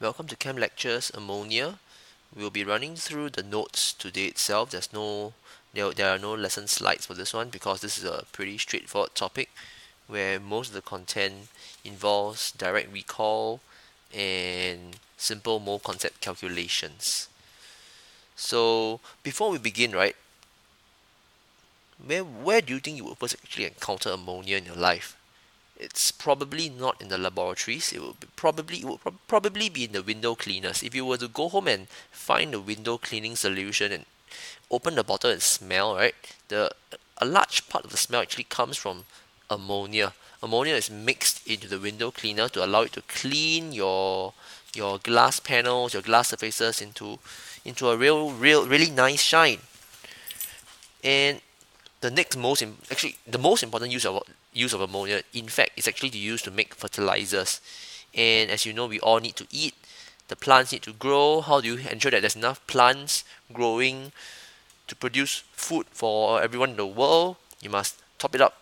Welcome to Chem Lectures Ammonia. We'll be running through the notes today itself. There's no there, there are no lesson slides for this one because this is a pretty straightforward topic where most of the content involves direct recall and simple mole concept calculations. So before we begin, right, where where do you think you will first actually encounter ammonia in your life? It's probably not in the laboratories. It will be probably it will pro- probably be in the window cleaners. If you were to go home and find the window cleaning solution and open the bottle and smell, right, the a large part of the smell actually comes from ammonia. Ammonia is mixed into the window cleaner to allow it to clean your your glass panels, your glass surfaces into into a real real really nice shine. And the next most actually the most important use of use of ammonia. In fact it's actually to use to make fertilizers. And as you know we all need to eat. The plants need to grow. How do you ensure that there's enough plants growing to produce food for everyone in the world? You must top it up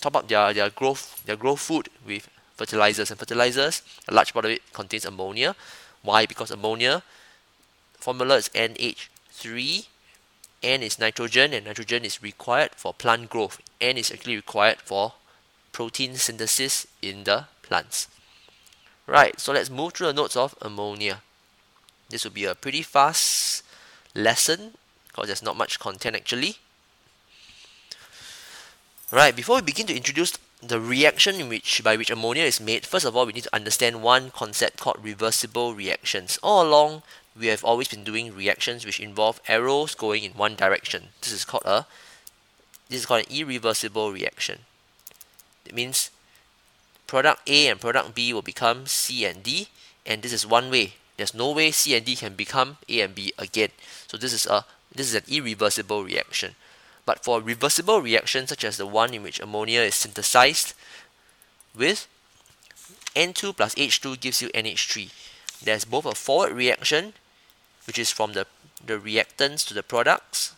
top up their, their growth their growth food with fertilizers. And fertilizers a large part of it contains ammonia. Why? Because ammonia formula is NH3 N is nitrogen and nitrogen is required for plant growth. N is actually required for protein synthesis in the plants. Right, so let's move through the notes of ammonia. This will be a pretty fast lesson because there's not much content actually. Right, before we begin to introduce the reaction in which by which ammonia is made, first of all we need to understand one concept called reversible reactions. All along we have always been doing reactions which involve arrows going in one direction. This is called a this is called an irreversible reaction. It means product A and product B will become C and D and this is one way. There's no way C and D can become A and B again. So this is a this is an irreversible reaction. But for reversible reactions such as the one in which ammonia is synthesized with N2 plus H2 gives you NH3. There's both a forward reaction which is from the, the reactants to the products.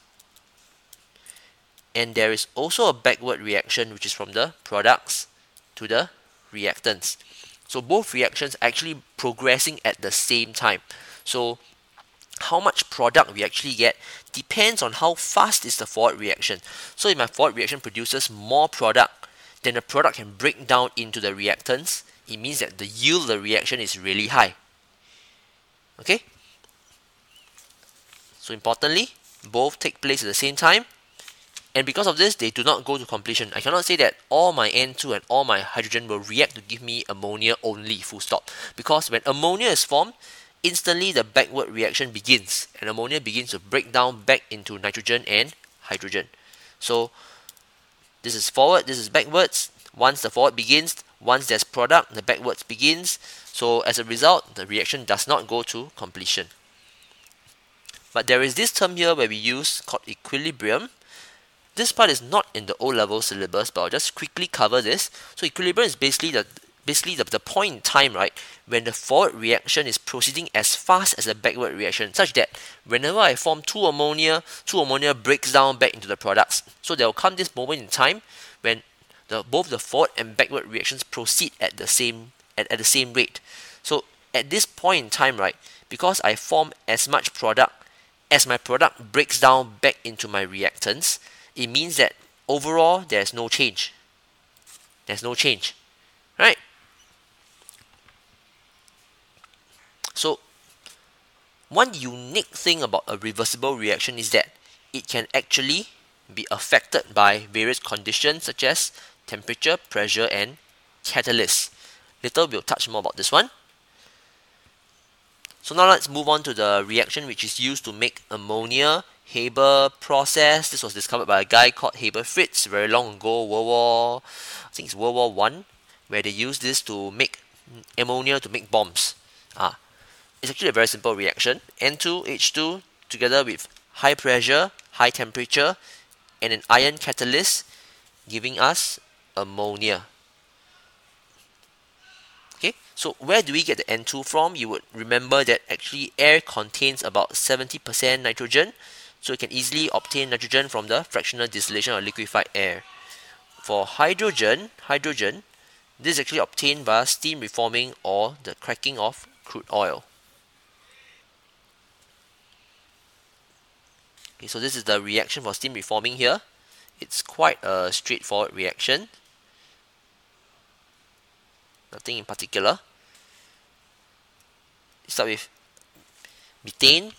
And there is also a backward reaction which is from the products to the reactants. So both reactions actually progressing at the same time. So how much product we actually get depends on how fast is the forward reaction. So if my forward reaction produces more product, then the product can break down into the reactants. It means that the yield of the reaction is really high. Okay? So importantly, both take place at the same time. And because of this, they do not go to completion. I cannot say that all my N2 and all my hydrogen will react to give me ammonia only, full stop. Because when ammonia is formed, instantly the backward reaction begins. And ammonia begins to break down back into nitrogen and hydrogen. So this is forward, this is backwards. Once the forward begins, once there's product, the backwards begins. So as a result, the reaction does not go to completion. But there is this term here where we use called equilibrium. This part is not in the O level syllabus, but I'll just quickly cover this. So equilibrium is basically the basically the, the point in time, right, when the forward reaction is proceeding as fast as the backward reaction, such that whenever I form two ammonia, two ammonia breaks down back into the products. So there will come this moment in time when the both the forward and backward reactions proceed at the same at, at the same rate. So at this point in time, right, because I form as much product as my product breaks down back into my reactants, it means that overall there's no change. There's no change, right? So, one unique thing about a reversible reaction is that it can actually be affected by various conditions such as temperature, pressure, and catalyst. Later we'll touch more about this one. So now let's move on to the reaction which is used to make ammonia. Haber process. This was discovered by a guy called Haber Fritz very long ago, World War, I think it's World War One, where they used this to make ammonia to make bombs. Ah, it's actually a very simple reaction. N2H2 together with high pressure, high temperature, and an iron catalyst, giving us ammonia. Okay, so where do we get the N2 from? You would remember that actually air contains about 70% nitrogen so we can easily obtain nitrogen from the fractional distillation of liquefied air. For hydrogen, hydrogen, this is actually obtained via steam reforming or the cracking of crude oil. Okay, so this is the reaction for steam reforming here. It's quite a straightforward reaction. Nothing in particular. Start with methane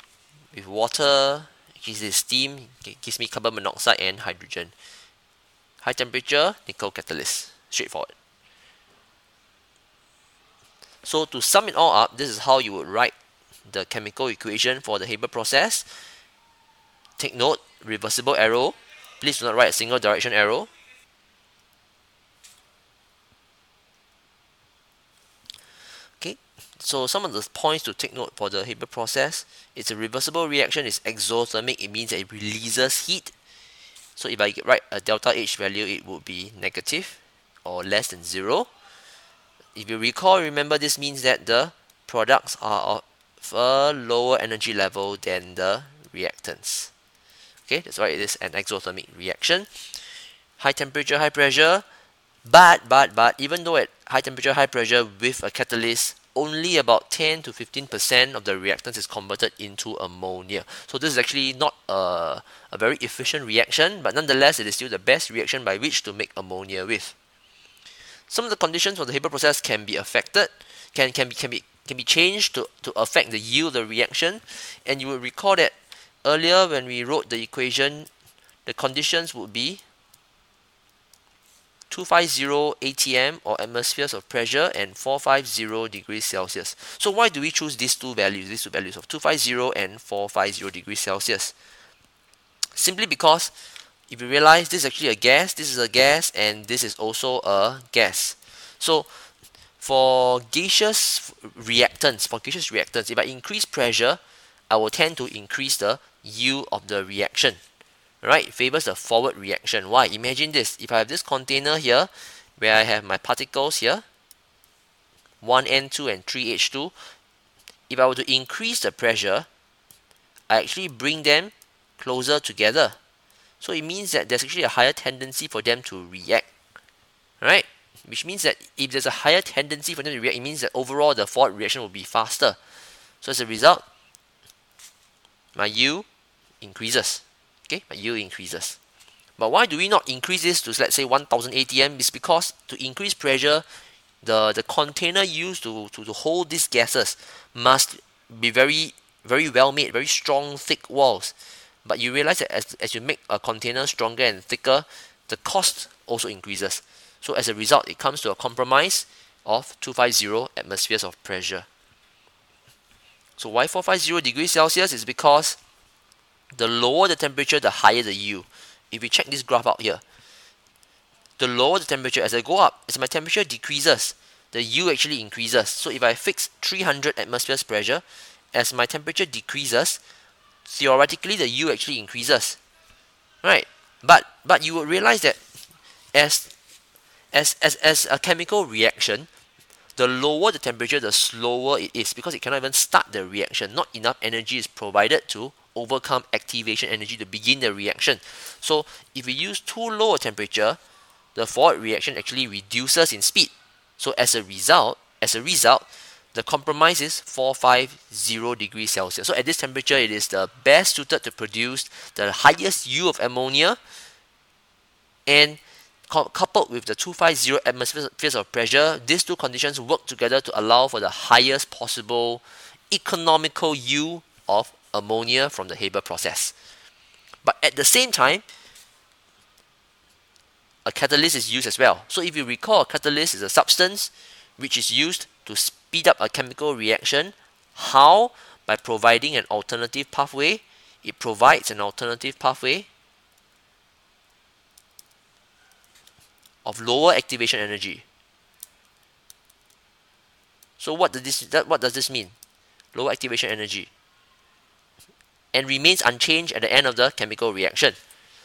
with water gives this steam, gives me carbon monoxide and hydrogen. High temperature, nickel catalyst. Straightforward. So to sum it all up, this is how you would write the chemical equation for the Haber process. Take note, reversible arrow. Please do not write a single direction arrow. Okay, so some of the points to take note for the Haber process. It's a reversible reaction, it's exothermic, it means that it releases heat. So if I write a delta H value, it would be negative or less than zero. If you recall, remember this means that the products are of a lower energy level than the reactants. Okay, that's why it is an exothermic reaction. High temperature, high pressure, but, but, but, even though at high temperature, high pressure with a catalyst, only about 10 to 15% of the reactants is converted into ammonia. So this is actually not a, a very efficient reaction, but nonetheless, it is still the best reaction by which to make ammonia with. Some of the conditions for the Haber process can be affected, can, can, be, can, be, can be changed to, to affect the yield of the reaction. And you will recall that earlier when we wrote the equation, the conditions would be 250 atm or atmospheres of pressure and 450 degrees Celsius. So why do we choose these two values, these two values of 250 and 450 degrees Celsius? Simply because if you realize this is actually a gas, this is a gas and this is also a gas. So for gaseous reactants, for gaseous reactants, if I increase pressure, I will tend to increase the yield of the reaction. Right? Favors the forward reaction. Why? Imagine this. If I have this container here where I have my particles here, 1N2 and 3H2, if I were to increase the pressure, I actually bring them closer together. So it means that there's actually a higher tendency for them to react. Right? Which means that if there's a higher tendency for them to react, it means that overall the forward reaction will be faster. So as a result, my yield increases. Okay, my yield increases. But why do we not increase this to let's say 1000 atm? Is because to increase pressure, the, the container used to, to, to hold these gases must be very very well made, very strong, thick walls. But you realize that as, as you make a container stronger and thicker, the cost also increases. So as a result, it comes to a compromise of 250 atmospheres of pressure. So why 450 degrees Celsius is because the lower the temperature, the higher the yield. If we check this graph out here, the lower the temperature, as I go up, as my temperature decreases, the yield actually increases. So if I fix 300 atmospheres pressure, as my temperature decreases, theoretically the U actually increases. Right? But but you will realize that as as as, as a chemical reaction, the lower the temperature, the slower it is because it cannot even start the reaction. Not enough energy is provided to overcome activation energy to begin the reaction. So if we use too low a temperature, the forward reaction actually reduces in speed. So as a result, as a result, the compromise is 450 degrees Celsius. So at this temperature, it is the best suited to produce the highest yield of ammonia and coupled with the 250 atmospheres of pressure, these two conditions work together to allow for the highest possible economical yield of ammonia from the Haber process. But at the same time, a catalyst is used as well. So if you recall, a catalyst is a substance which is used to speed up a chemical reaction. How? By providing an alternative pathway. It provides an alternative pathway of lower activation energy. So what does this what does this mean? Lower activation energy and remains unchanged at the end of the chemical reaction.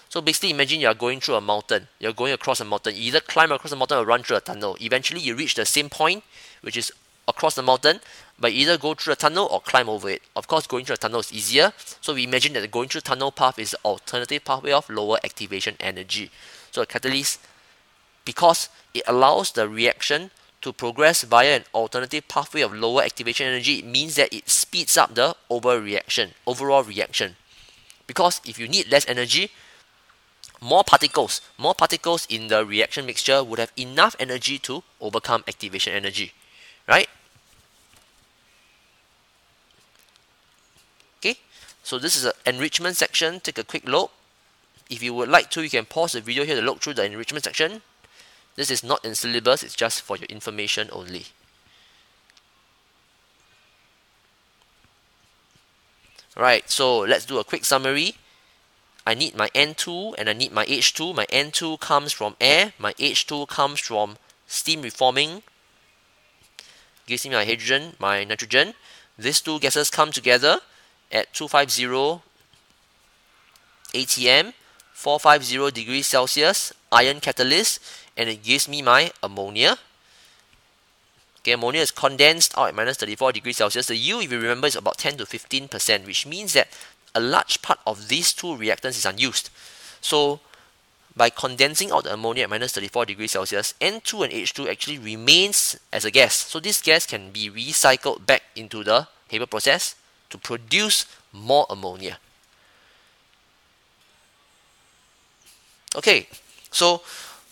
So basically imagine you are going through a mountain. You're going across a mountain. You either climb across the mountain or run through a tunnel. Eventually you reach the same point, which is across the mountain, but either go through a tunnel or climb over it. Of course, going through a tunnel is easier. So we imagine that the going through tunnel path is the alternative pathway of lower activation energy. So a catalyst, because it allows the reaction to progress via an alternative pathway of lower activation energy, means that it speeds up the overreaction, overall reaction. because if you need less energy, more particles, more particles in the reaction mixture would have enough energy to overcome activation energy, right? Okay, so this is an enrichment section. Take a quick look. If you would like to, you can pause the video here to look through the enrichment section. This is not in syllabus, it's just for your information only. Right, so let's do a quick summary. I need my N2 and I need my H2. My N2 comes from air, my H2 comes from steam reforming. Gives me my hydrogen, my nitrogen. These two gases come together at 250 ATM, 450 degrees Celsius, iron catalyst, and it gives me my ammonia. Okay, ammonia is condensed out at minus 34 degrees Celsius. The yield, if you remember, is about 10 to 15%, which means that a large part of these two reactants is unused. So by condensing out the ammonia at minus 34 degrees Celsius, N2 and H2 actually remains as a gas. So this gas can be recycled back into the Haber process to produce more ammonia. Okay, so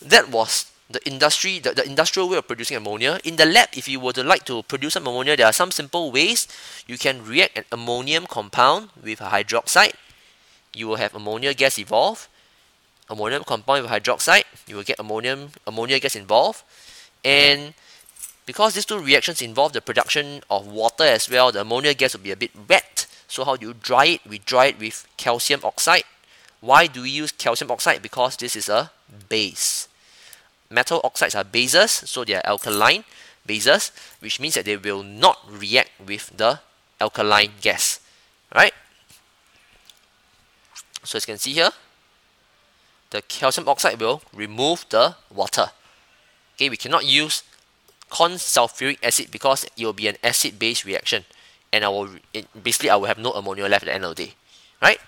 that was the industry, the, the industrial way of producing ammonia. In the lab, if you were to like to produce some ammonia, there are some simple ways. You can react an ammonium compound with a hydroxide. You will have ammonia gas evolve. Ammonium compound with hydroxide, you will get ammonium ammonia gas involved. And because these two reactions involve the production of water as well, the ammonia gas will be a bit wet. So how do you dry it? We dry it with calcium oxide. Why do we use calcium oxide? Because this is a base metal oxides are bases, so they are alkaline bases, which means that they will not react with the alkaline gas. Right? So as you can see here, the calcium oxide will remove the water. Okay, we cannot use conc sulfuric acid because it will be an acid-base reaction, and I will it, basically I will have no ammonia left at the end of the day. Right?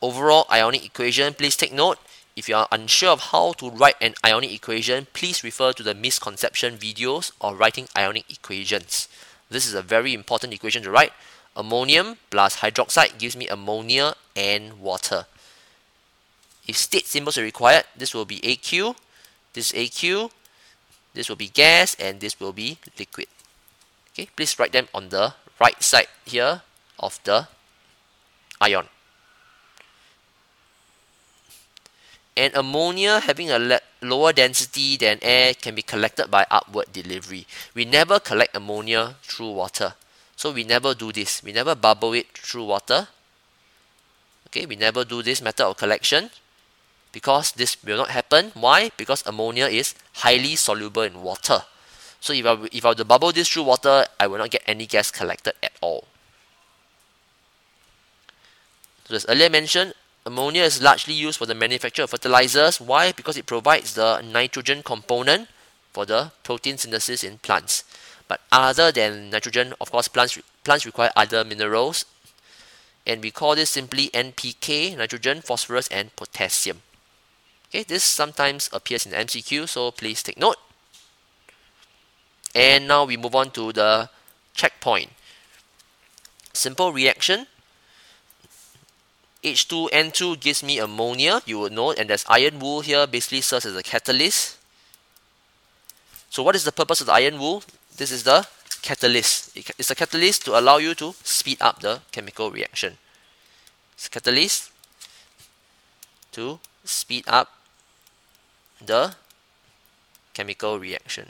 Overall ionic equation, please take note if you are unsure of how to write an ionic equation, please refer to the misconception videos or writing ionic equations. This is a very important equation to write. Ammonium plus hydroxide gives me ammonia and water. If state symbols are required, this will be AQ, this is AQ, this will be gas, and this will be liquid. Okay, please write them on the right side here of the ion. And ammonia having a lower density than air can be collected by upward delivery. We never collect ammonia through water. So we never do this. We never bubble it through water. Okay, we never do this method of collection because this will not happen. Why? Because ammonia is highly soluble in water. So if I, if I were to bubble this through water, I will not get any gas collected at all. So as earlier mentioned, Ammonia is largely used for the manufacture of fertilizers. Why? Because it provides the nitrogen component for the protein synthesis in plants. But other than nitrogen, of course, plants plants require other minerals, and we call this simply NPK: nitrogen, phosphorus, and potassium. Okay, this sometimes appears in MCQ, so please take note. And now we move on to the checkpoint. Simple reaction H2N2 gives me ammonia, you would know, and there's iron wool here, basically serves as a catalyst. So what is the purpose of the iron wool? This is the catalyst. It's a catalyst to allow you to speed up the chemical reaction. It's a catalyst to speed up the chemical reaction.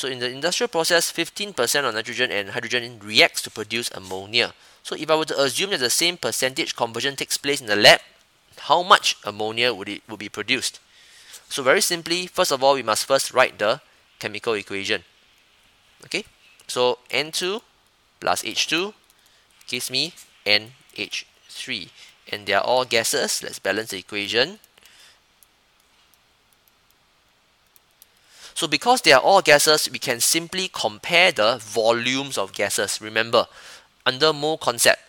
So in the industrial process, 15% of nitrogen and hydrogen reacts to produce ammonia. So if I were to assume that the same percentage conversion takes place in the lab, how much ammonia would it would be produced? So very simply, first of all, we must first write the chemical equation. Okay, so N2 plus H2 gives me NH3, and they are all gases. Let's balance the equation. So because they are all gases, we can simply compare the volumes of gases. Remember, under mole concept,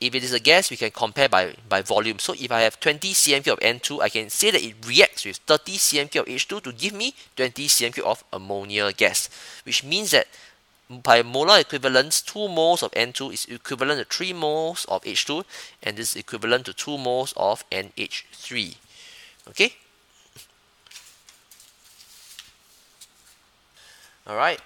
if it is a gas, we can compare by, by volume. So if I have 20 cm of N2, I can say that it reacts with 30 cm of H2 to give me 20 cm of ammonia gas, which means that by molar equivalence, 2 moles of N2 is equivalent to 3 moles of H2, and this is equivalent to 2 moles of NH3. Okay? Alright,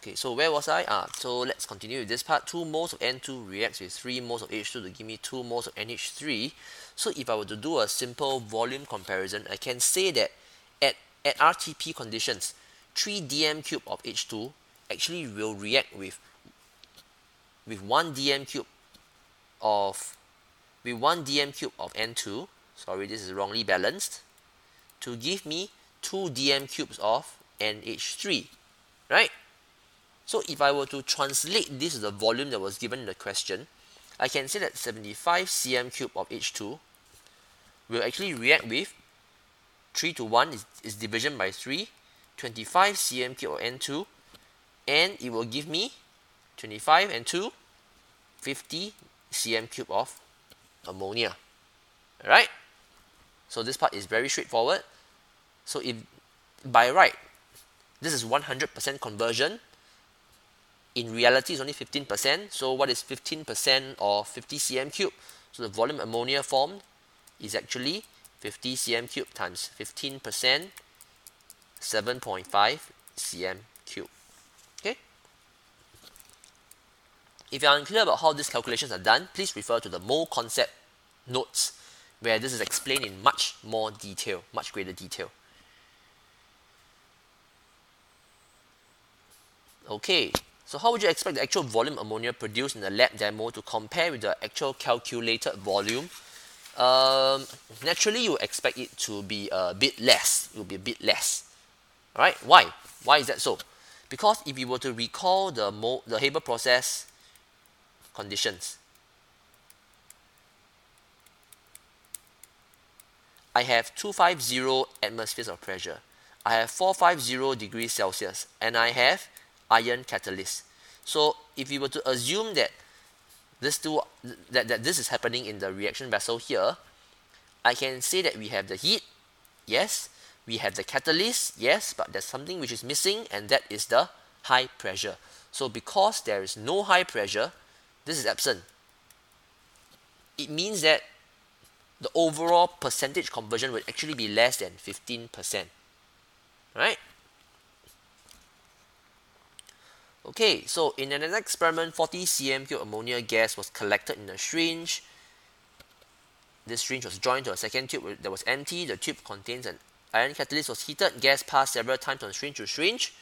Okay, so where was I? Ah, so let's continue with this part. 2 moles of N2 reacts with 3 moles of H2 to give me 2 moles of NH3. So if I were to do a simple volume comparison, I can say that at, at RTP conditions, 3 dm cube of H2 actually will react with with 1 dm cube of with 1 dm cube of N2 sorry this is wrongly balanced to give me 2 dm cubes of NH3 right so if I were to translate this the volume that was given in the question, I can say that 75 cm cube of H2 will actually react with 3 to 1 is, is division by 3, 25 cm cube of N2, and it will give me 25 and 2, 50 cm cube of ammonia. Alright? So this part is very straightforward. So if by right, this is 100% conversion, in reality it's only 15%. So what is 15% of 50 cm cube? So the volume ammonia formed is actually 50 cm cube times 15%, 7.5 cm cube. Okay? If you are unclear about how these calculations are done, please refer to the mole concept notes where this is explained in much more detail, much greater detail. Okay, so how would you expect the actual volume ammonia produced in the lab demo to compare with the actual calculated volume? Um, naturally, you expect it to be a bit less. It will be a bit less. Alright, why? Why is that so? Because if you were to recall the, Mo the Haber process conditions, I have 250 atmospheres of pressure. I have 450 degrees Celsius and I have iron catalyst. So if we were to assume that this two that, that this is happening in the reaction vessel here, I can say that we have the heat, yes, we have the catalyst, yes, but there's something which is missing and that is the high pressure. So because there is no high pressure, this is absent. It means that the overall percentage conversion would actually be less than 15%. Right? Okay, so in another experiment, 40 cm cube ammonia gas was collected in a syringe. This syringe was joined to a second tube that was empty. The tube contains an iron catalyst was heated. Gas passed several times from syringe to syringe.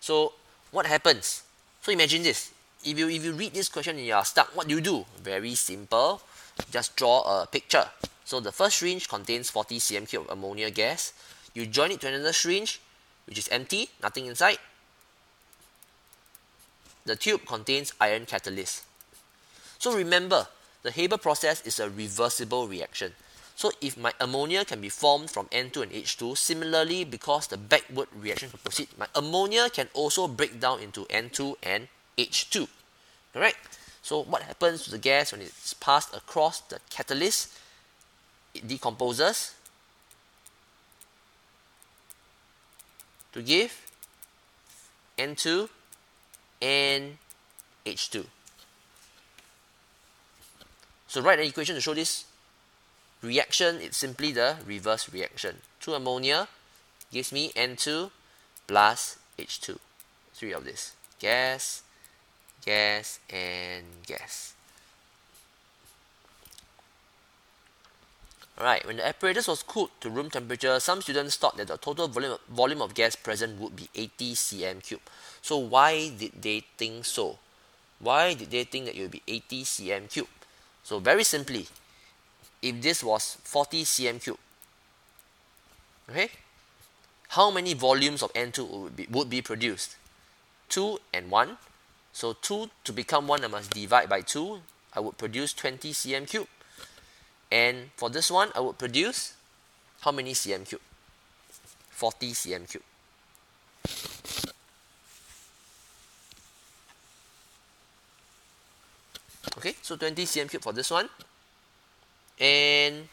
So what happens? So imagine this. If you if you read this question and you are stuck, what do you do? Very simple. Just draw a picture. So the first syringe contains 40 cm cube of ammonia gas. You join it to another syringe, which is empty, nothing inside the tube contains iron catalyst. So remember, the Haber process is a reversible reaction. So if my ammonia can be formed from N2 and H2, similarly because the backward reaction can proceed, my ammonia can also break down into N2 and H2. Correct? So what happens to the gas when it's passed across the catalyst? It decomposes to give N2 and H2. So write an equation to show this reaction. It's simply the reverse reaction. 2 ammonia gives me N2 plus H2. Three of this. Gas, gas, and gas. Alright, when the apparatus was cooled to room temperature, some students thought that the total volume, volume of gas present would be 80 cm cube. So why did they think so? Why did they think that it would be 80 cm cube? So very simply, if this was 40 cm cube, okay, how many volumes of N2 would be, would be produced? 2 and 1. So 2 to become 1, I must divide by 2. I would produce 20 cm cube. And for this one, I would produce how many cm cube? 40 cm cube. okay so 20 cm cube for this one and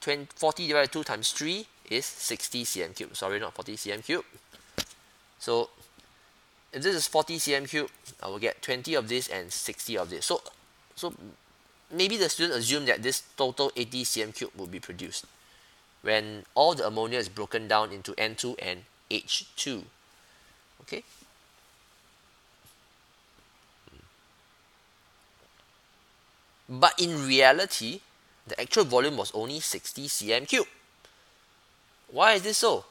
20, 40 divided by 2 times 3 is 60 cm cube sorry not 40 cm cube so if this is 40 cm cube I will get 20 of this and 60 of this so so maybe the student assume that this total 80 cm cube will be produced when all the ammonia is broken down into N2 and H2 okay? But in reality the actual volume was only 60 cm cube. Why is this so?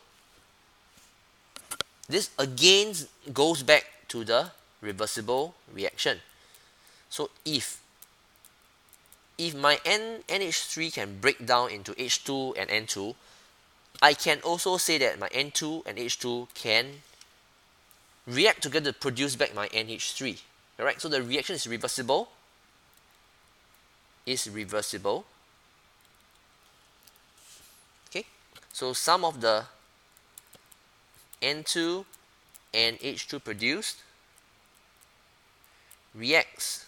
This again goes back to the reversible reaction. So if if my N NH3 can break down into H2 and N2 I can also say that my N2 and H2 can react together to produce back my NH3 alright so the reaction is reversible. Is reversible. Okay so some of the N2 and H2 produced reacts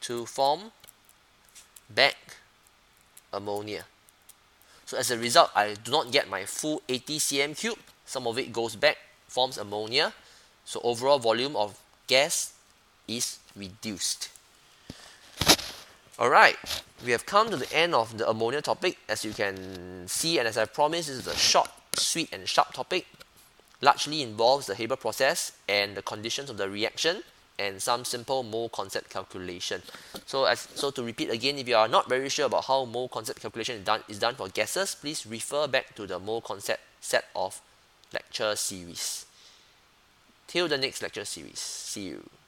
to form back ammonia. So as a result I do not get my full 80 cm cube. Some of it goes back forms ammonia. So overall volume of gas is reduced. Alright we have come to the end of the ammonia topic. As you can see and as I promised this is a short sweet and sharp topic. Largely involves the Haber process and the conditions of the reaction and some simple mole concept calculation. So as so to repeat again, if you are not very sure about how mole concept calculation is done is done for gases, please refer back to the mole concept set of lecture series. Till the next lecture series. See you.